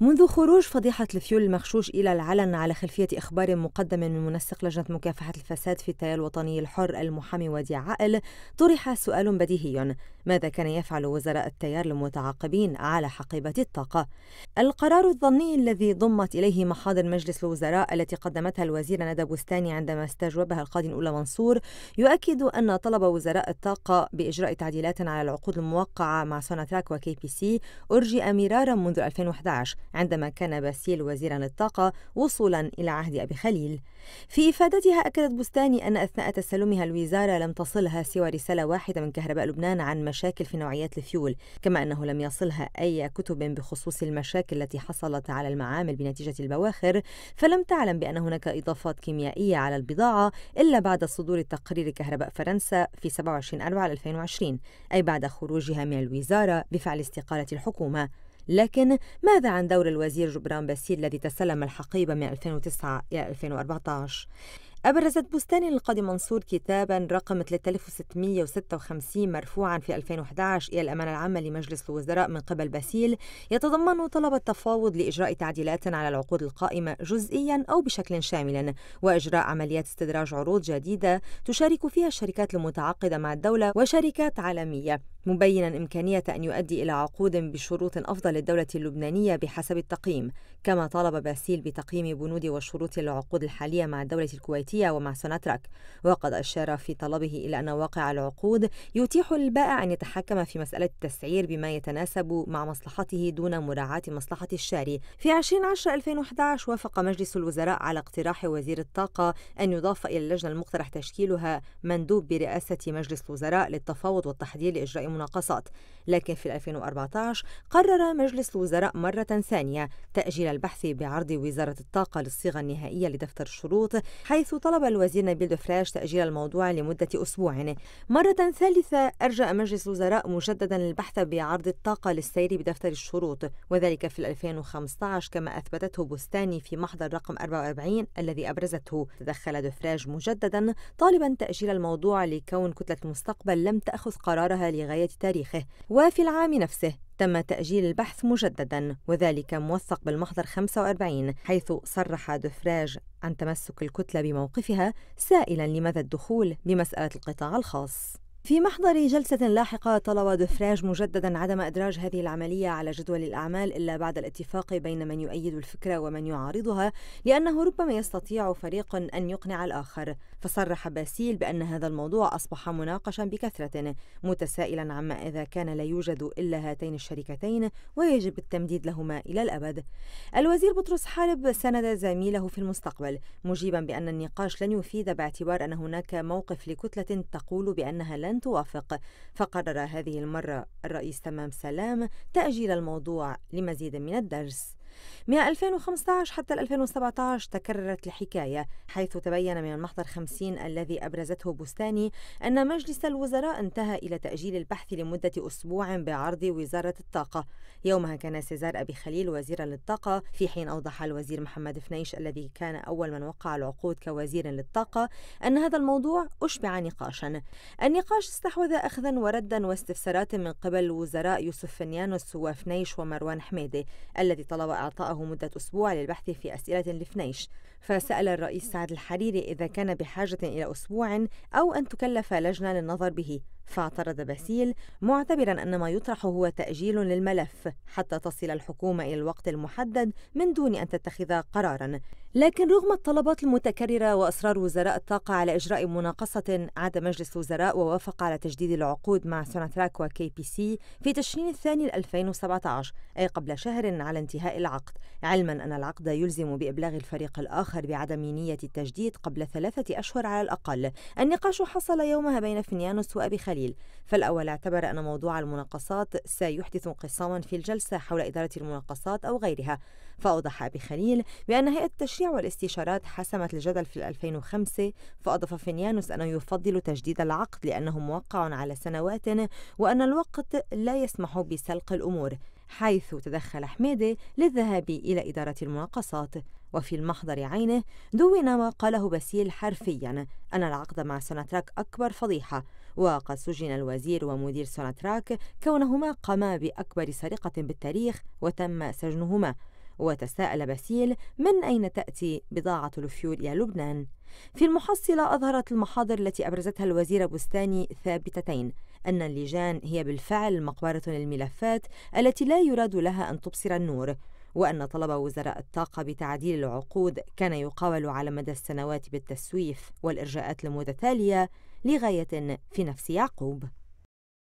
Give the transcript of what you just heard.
منذ خروج فضيحة الفيول المغشوش إلى العلن على خلفية إخبار مقدم من منسق لجنة مكافحة الفساد في التيار الوطني الحر المحامي وديع عقل طرح سؤال بديهي ماذا كان يفعل وزراء التيار المتعاقبين على حقيبة الطاقة؟ القرار الظني الذي ضمت إليه محاضر مجلس الوزراء التي قدمتها الوزير ندى بستاني عندما استجوبها القاضي نقولا منصور يؤكد أن طلب وزراء الطاقة بإجراء تعديلات على العقود الموقعة مع سوناتراك وكي بي سي أرجئ مرارا منذ 2011 عندما كان باسيل وزيرا للطاقة وصولا إلى عهد أبي خليل. في إفادتها أكدت بستاني أن أثناء تسلمها الوزارة لم تصلها سوى رسالة واحدة من كهرباء لبنان عن مشاكل في نوعيات الفيول كما أنه لم يصلها أي كتب بخصوص المشاكل التي حصلت على المعامل بنتيجة البواخر. فلم تعلم بأن هناك إضافات كيميائية على البضاعة إلا بعد صدور تقرير كهرباء فرنسا في 27 أربعة 2020 أي بعد خروجها من الوزارة بفعل استقالة الحكومة. لكن ماذا عن دور الوزير جبران باسيل الذي تسلم الحقيبة من 2009 إلى 2014؟ أبرزت بستان للقاضي منصور كتابا رقم 3656 مرفوعا في 2011 إلى الأمانة العامة لمجلس الوزراء من قبل باسيل يتضمن طلب التفاوض لإجراء تعديلات على العقود القائمة جزئيا أو بشكل شامل وإجراء عمليات استدراج عروض جديدة تشارك فيها الشركات المتعاقدة مع الدولة وشركات عالمية. مبينا إمكانية أن يؤدي إلى عقود بشروط أفضل للدولة اللبنانية بحسب التقييم كما طالب باسيل بتقييم بنود وشروط العقود الحالية مع الدولة الكويتية. ومع سوناتراك وقد أشار في طلبه إلى أن واقع العقود يتيح للبائع أن يتحكم في مسألة التسعير بما يتناسب مع مصلحته دون مراعاة مصلحة الشاري. في 2010-2011 وافق مجلس الوزراء على اقتراح وزير الطاقة أن يضاف إلى اللجنة المقترح تشكيلها مندوب برئاسة مجلس الوزراء للتفاوض والتحضير لإجراء مناقصات. لكن في 2014 قرر مجلس الوزراء مرة ثانية تأجيل البحث بعرض وزارة الطاقة للصيغة النهائية لدفتر الشروط حيث طلب الوزير نبيل دفراش تأجيل الموضوع لمدة أسبوع. مرة ثالثة أرجأ مجلس الوزراء مجددا البحث بعرض الطاقة للسير بدفتر الشروط وذلك في 2015 كما أثبتته بستاني في محضر رقم 44 الذي أبرزته. تدخل دفراج مجددا طالبا تأجيل الموضوع لكون كتلة المستقبل لم تأخذ قرارها لغاية تاريخه. وفي العام نفسه تم تأجيل البحث مجددا وذلك موثق بالمحضر 45 حيث صرح دفراج عن تمسك الكتلة بموقفها سائلا لماذا الدخول بمسألة القطاع الخاص. في محضر جلسة لاحقة طلب دفراج مجددا عدم إدراج هذه العملية على جدول الأعمال إلا بعد الاتفاق بين من يؤيد الفكرة ومن يعارضها لأنه ربما يستطيع فريق أن يقنع الآخر. فصرح باسيل بأن هذا الموضوع أصبح مناقشا بكثرة متسائلا عما إذا كان لا يوجد إلا هاتين الشركتين ويجب التمديد لهما إلى الأبد. الوزير بطرس حارب سند زميله في المستقبل مجيبا بأن النقاش لن يفيد باعتبار أن هناك موقف لكتلة تقول بأنها لن توافق. فقرر هذه المرة الرئيس تمام سلام تأجيل الموضوع لمزيد من الدرس. من 2015 حتى 2017 تكررت الحكاية حيث تبين من المحضر 50 الذي أبرزته بستاني أن مجلس الوزراء انتهى إلى تأجيل البحث لمدة أسبوع بعرض وزارة الطاقة. يومها كان سيزار أبي خليل وزيرا للطاقة في حين أوضح الوزير محمد فنيش الذي كان أول من وقع العقود كوزير للطاقة أن هذا الموضوع أشبع نقاشا. النقاش استحوذ أخذا وردا واستفسارات من قبل الوزراء يوسف فنيانوس وفنيش ومروان حميدي الذي طلب أعطائه مدة أسبوع للبحث في أسئلة لفنيش. فسأل الرئيس سعد الحريري إذا كان بحاجة إلى أسبوع أو أن تكلف لجنة للنظر به. فاعترض باسيل معتبرا أن ما يطرح هو تأجيل للملف حتى تصل الحكومة إلى الوقت المحدد من دون أن تتخذ قرارا. لكن رغم الطلبات المتكررة وإصرار وزراء الطاقة على إجراء مناقصة عاد مجلس الوزراء ووافق على تجديد العقود مع سوناتراك وكي بي سي في تشرين الثاني ل 2017 أي قبل شهر على انتهاء العقد علما أن العقد يلزم بإبلاغ الفريق الآخر بعدم نية التجديد قبل ثلاثة أشهر على الأقل. النقاش حصل يومها بين فنيانوس وأبي خليل فالأول اعتبر أن موضوع المناقصات سيحدث انقساما في الجلسة حول إدارة المناقصات أو غيرها. فأوضح أبي خليل بأن هيئة التشريع والاستشارات حسمت الجدل في 2005 فأضاف فينيانوس أنه يفضل تجديد العقد لأنه موقع على سنوات وأن الوقت لا يسمح بسلق الأمور حيث تدخل حميدة للذهاب إلى إدارة المناقصات. وفي المحضر عينه دون ما قاله باسيل حرفيا أن العقد مع سوناتراك أكبر فضيحة. وقد سجن الوزير ومدير سوناتراك كونهما قاما بأكبر سرقة بالتاريخ وتم سجنهما وتساءل باسيل من أين تأتي بضاعة الفيول إلى لبنان؟ في المحصلة أظهرت المحاضر التي أبرزتها الوزير بستاني ثابتتين أن اللجان هي بالفعل مقبرة للملفات التي لا يراد لها أن تبصر النور وأن طلب وزراء الطاقة بتعديل العقود كان يقاول على مدى السنوات بالتسويف والإرجاءات المتتالية لغاية في نفس يعقوب.